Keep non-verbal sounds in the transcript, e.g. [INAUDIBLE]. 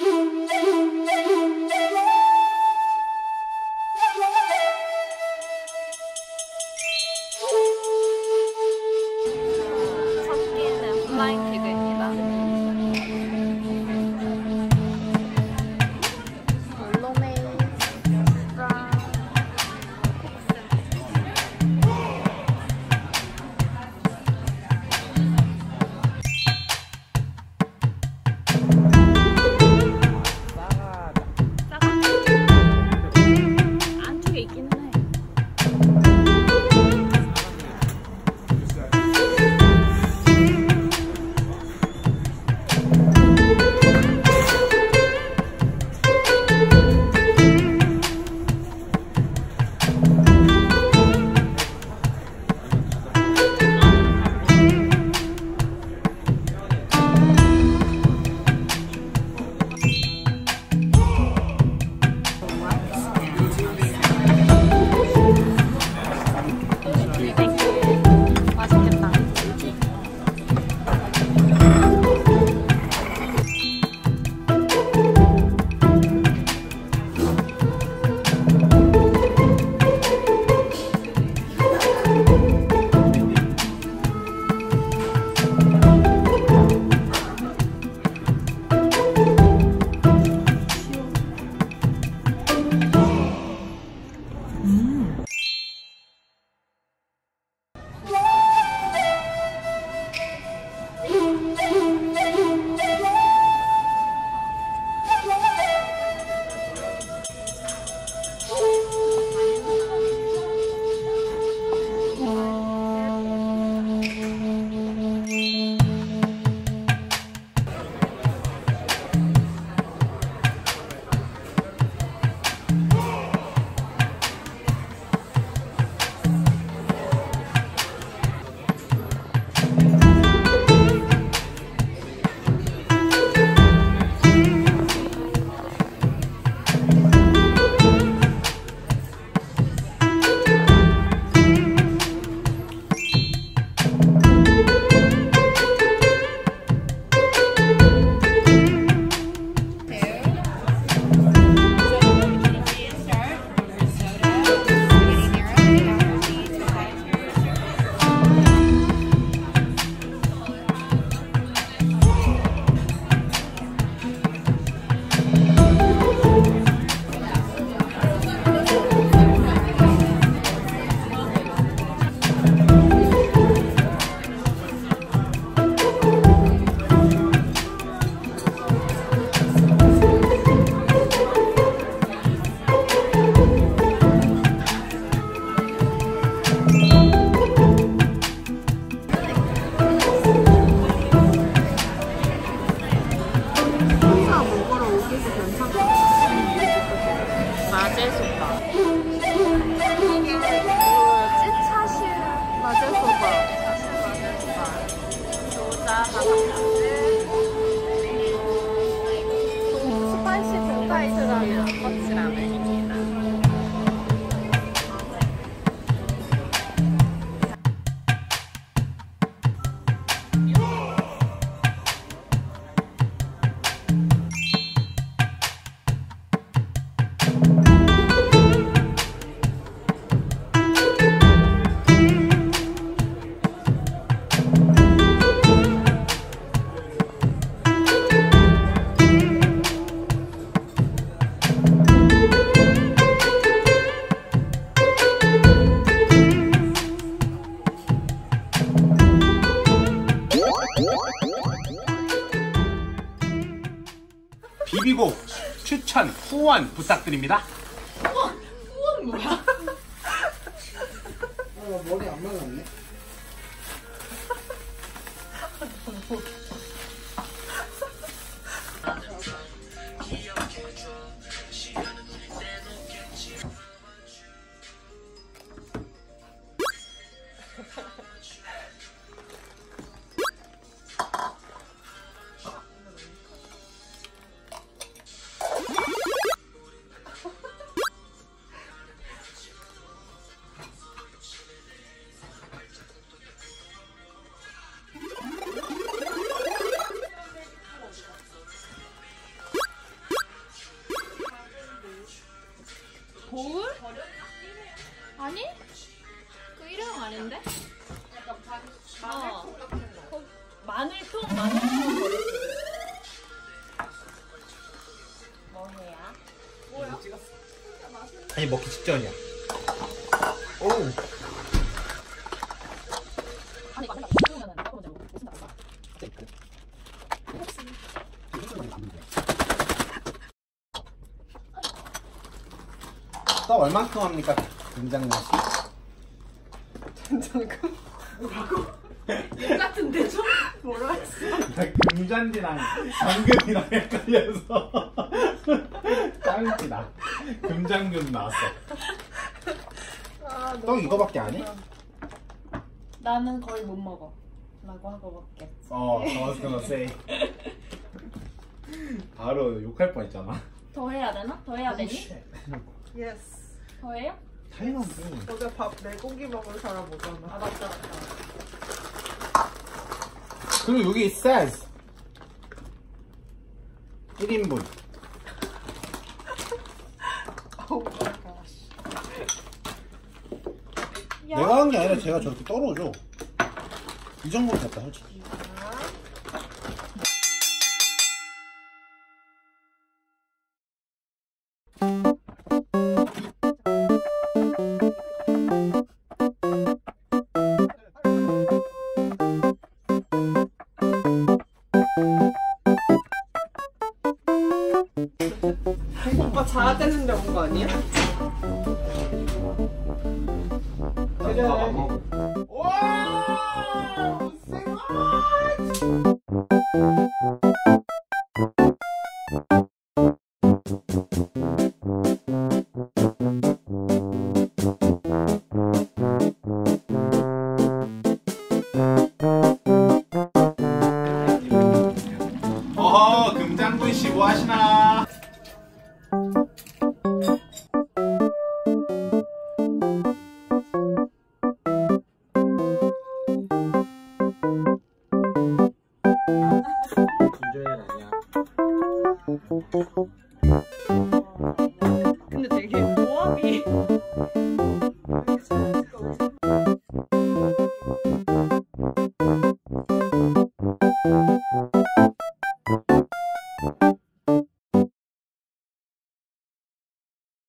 Mine figure. 마제소바. 소자 바삭하즈. 제목, 추천, 후원 부탁드립니다. 후원, 후원 뭐야? 아, 머리 안 말랐네. [LAUGHS] 그 이름 아닌데? 어. 약간 반, 마늘통 같은 거. 거 마늘통? 마늘통 뭐야? 아니 먹기 직전이야. 오우. 얼마큼 합니까? 된장맛이? 같은데 좀? 뭐라 했어? 금잔디랑 당근이랑 헷갈려서 짱이다. 금장균 나왔어. 아, 또 이거밖에 안 해? 나는 거의 못 먹어. 라고 하고 먹겠지. 어, I was gonna say. 바로 욕할 뻔했잖아. 더 해야 되나? 더 해야 되니? 예스. 더 해요? 당연하지. 어제 밥 내 고기 먹을 사람 아 오잖아. 맞다 맞다. 그리고 여기 says 1인분. 어우, 마이 갓. 내가 한 게 아니라 제가 저렇게 떨어져. 이 정도는 됐다, 솔직히. 되